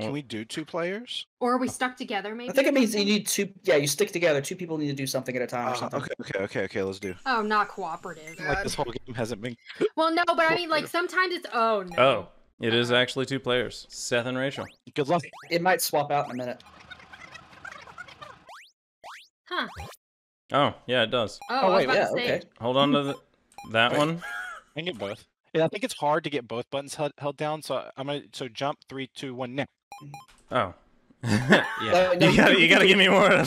Can we do two players? Or are we stuck together? Maybe. I think it means you need two. Yeah, you stick together. Two people need to do something at a time or Ah, something. okay, okay, okay, okay. Let's do. Oh, not cooperative. Like this whole game hasn't been. Well, no, but I mean, like sometimes it's. Oh no. Oh, it is actually two players, Seth and Rachel. Good luck. It might swap out in a minute. Huh. Oh, yeah, it does. Oh, Oh, I was wait, about yeah, to say. okay. Hold on to the, that one. I can get both. Yeah, I think it's hard to get both buttons held, held down. So I'm gonna so jump three, two, one now. Oh. Yeah. Uh, no, you gotta, you gotta give me more. I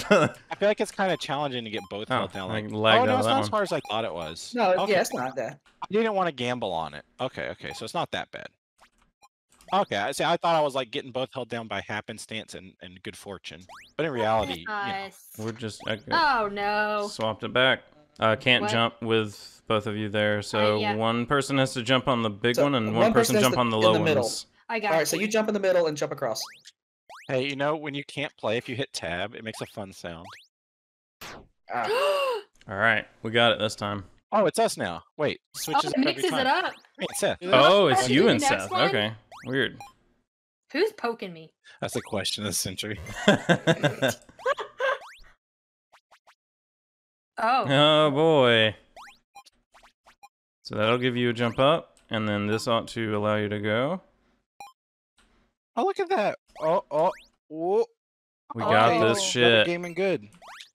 feel like it's kind of challenging to get both Oh, held down. I Like, lagged oh no, it's of that not as one. hard as I thought it was. No, okay. yeah, it's not that. I didn't want to gamble on it. Okay, okay, so it's not that bad. Okay, I see. I thought I was like getting both held down by happenstance and, and good fortune, but in reality, you know, We're just okay. Oh no. swapped it back. Uh, can't What? jump with both of you there, so yeah. one person has to jump on the big So, one, and one one person person jump to- on the in low the middle. ones. I got. All right, so you jump in the middle and jump across. hey, you know when you can't play, if you hit tab, it makes a fun sound. Ah, All right, we got it this time. Oh, it's us now. Wait, oh, switches it up every mixes time. it up. Wait, Seth. Oh, it's you and Seth. one. Okay, weird. Who's poking me? That's the question of the century. Oh. oh boy. So that'll give you a jump up, and then this ought to allow you to go. Oh, look at that. Oh, oh, oh. We got Oh. this shit. Gaming good.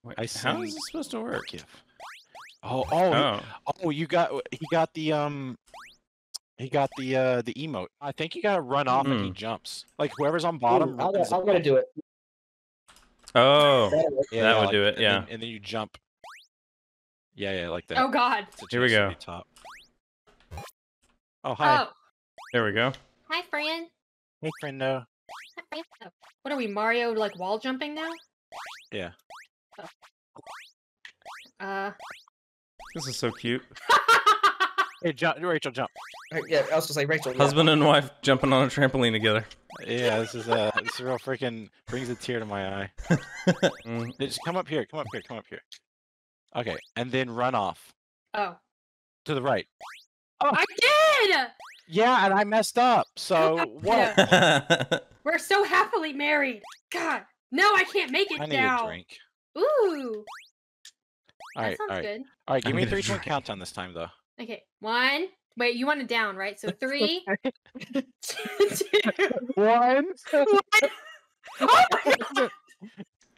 Wait, I how send is this supposed to work? Gif. Oh, oh, Oh, oh! You got he got the um, he got the uh the emote. I think you gotta run off and he Mm. jumps. Like whoever's on bottom. Ooh, I'm, gonna, I'm gonna do it. oh, That'll. Yeah, That yeah, would like- do it, and yeah. then- and then you jump. Yeah, yeah, like that. Oh God. Here we go. Top. Oh hi, Oh. there we go. Hi, friend. hey friendo. Friend. Oh, What are we, Mario? Like wall jumping now? Yeah. Uh. This is so cute. Hey, jump, Rachel, jump. Yeah, I was gonna say Rachel. yeah. Husband and wife jumping on a trampoline together. Yeah, this is uh, this is real freaking brings a tear to my eye. Mm, Just come up here, come up here, come up here. Okay, and then run off oh. to the right. Oh. I did. Yeah, and I messed up. So what? We're so happily married. God. No, I can't make it down. I need now. a drink. Ooh. All that sounds all right, good. all right. Give I me a need a three, two, one countdown this time, though. Okay. One. Wait, you want it down, right? So three. two. One. Oh my God.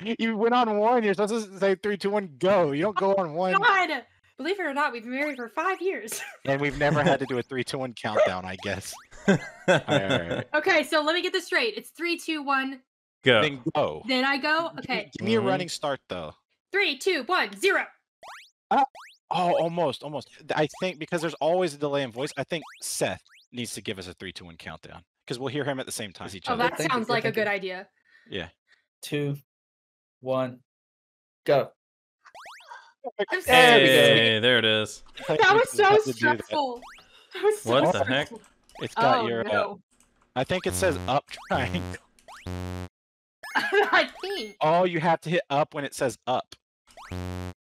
you went on one. You're supposed to say three, two, one, go. You don't go on one. God. Believe it or not, we've been married for five years. And we've never had to do a three, two, one countdown. I guess. All right, all right, all right. Okay, so let me get this straight. It's three, two, one. Go. Then go. Then I go. Okay. Give me a Mhm. running start though. Three, two, one, zero. Oh, almost, almost. I think because there's always a delay in voice. I think Seth needs to give us a three, two, one countdown because we'll hear him at the same time as each Oh, other. that thank sounds good like a good idea. Yeah. Two, one, go. I'm so There we go. excited. Hey, there it is. That was so Have to do that. stressful. That was so What the heck? It's got Oh, your. Uh. I think it says up triangle. I think. Oh, you have to hit up when it says up.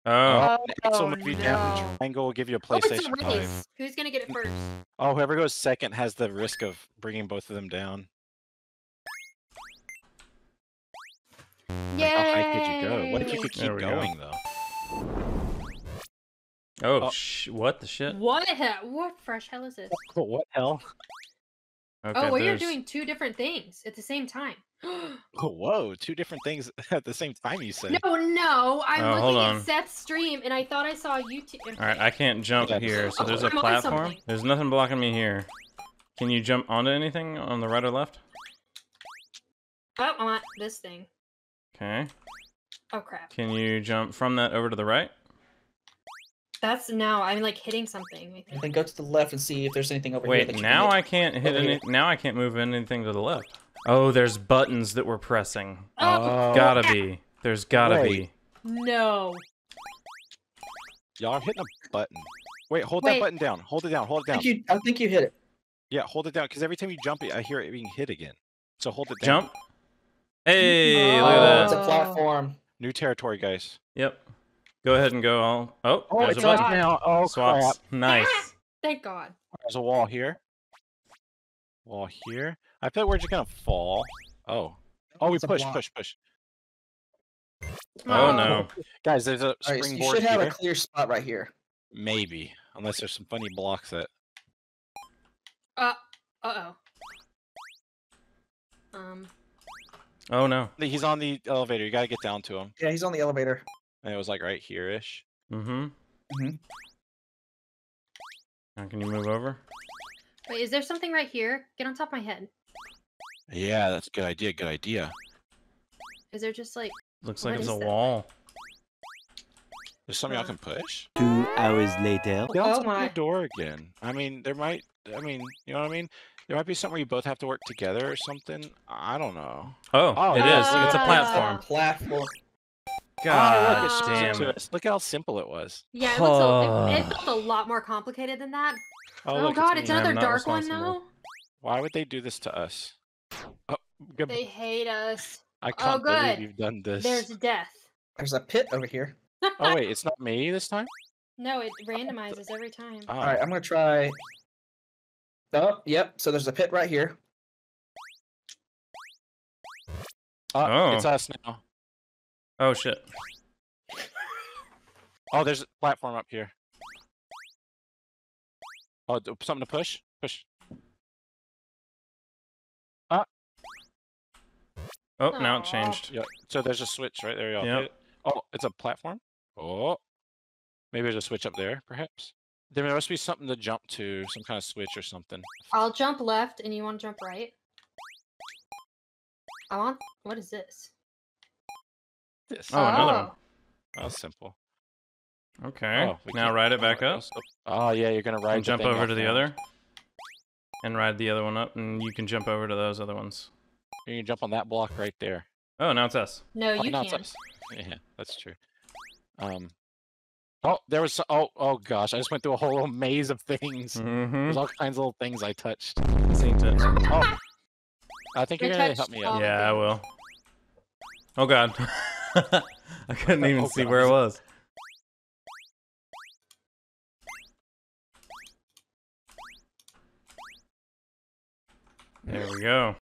Oh, So Oh, maybe down no. triangle will give you a Oh, it's a PlayStation 5. Who's gonna get it first? Oh, whoever goes second has the risk of bringing both of them down. Yay! Oh, how high could you go? What if you could keep we go. going though? oh, Oh. sh- what the shit? What? he- What fresh hell is this? Cool. What hell? Okay, oh, well, you're doing two different things at the same time. Oh, whoa! Two different things at the same time. You say. no, no, I'm Oh, looking on. at Seth's stream, and I thought I saw YouTube. All right, I can't jump Okay. here, so Oh, there's a I'm platform. There's nothing blocking me here. Can you jump onto anything on the right or left? Oh, I'm at this thing. Okay. Oh crap! Can you jump from that over to the right? That's now I'm like hitting something. I And think. then go to the left and see if there's anything over here. Wait, now can I can't hit any. here. Now I can't move anything to the left. Oh, there's buttons that we're pressing. Oh, oh. Gotta be. There's gotta Wait. no! Y'all are hitting a button. Wait, hold Wait. that button down. Hold it down. Hold it down. I down. think you, I think you hit it. Yeah, hold it down. Because every time you jump, it, I hear it being hit again. So hold it down. Jump. Hey, look Oh, at it's that. a platform. New territory, guys. Yep. Go ahead and go. All. Oh, Oh, there's it's a button. now. Oh, Swaps. crap. Nice. Thank God. There's a wall here. Wall here. I feel like we're just gonna fall. Oh. Oh, we It's push, push, push. Oh no. Guys, there's a All right, so you should have here. a clear spot right here. Maybe, unless there's some funny blocks that. Uh, Uh oh. Um. Oh no. He's on the elevator. You gotta get down to him. Yeah, he's on the elevator. And it was like right here ish. Mm-hmm. Mm Mhm. Now can you move over? Wait, is there something right here? Get on top of my head. Yeah, that's a good idea. Good idea. Is there just like Looks like it's a that? wall. There's something y'all can push. Two hours later. Get on Oh my. the door again. I mean, there might. I mean, you know what I mean? There might be something where you both have to work together or something. I don't know. Oh, Oh, it yeah, is. look at It's a platform. Platform. God oh, look, damn it. us. Look how simple it was. Yeah, it, looks a, it, it felt a lot more complicated than that. Oh, Oh, look, god, me. it's another dark one responsible. now. Why would they do this to us? Oh, good. They hate us. I oh, can't good. believe you've done this. There's death. There's a pit over here. Oh wait, it's not me this time. No, it randomizes every time. Oh, All right, I'm gonna try. Oh, yep. So there's a pit right here. Ah, oh, it's Oh. us now. Oh shit. Oh, there's a platform up here. Oh, something to push. Push. Ah. Oh, now it changed. Yeah. So there's a switch right there. Y'all Yep. it. Oh, it's a platform. Oh, maybe there's a switch up there, perhaps. There must be something to jump to, some kind of switch or something. I'll jump left and you want to jump right. I want. What is this? This. Oh, another one. That was simple. Okay. Oh, now can't- ride it oh, back what up? Oh yeah, you're gonna ride. and jump over to the now. other. And ride the other one up, and you can jump over to those other ones. You can jump on that block right there. Oh, now it's us. No, Oh, you can. us. Yeah, that's true. Um. Oh, there was. Oh, oh gosh! I just went through a whole maze of things. Mm-hmm. There's all kinds of little things I touched. Seen it. Oh, I think We you're gonna help touched me all out. Yeah, I will. Oh god. I couldn't even Oh, see God. where it was. There we go.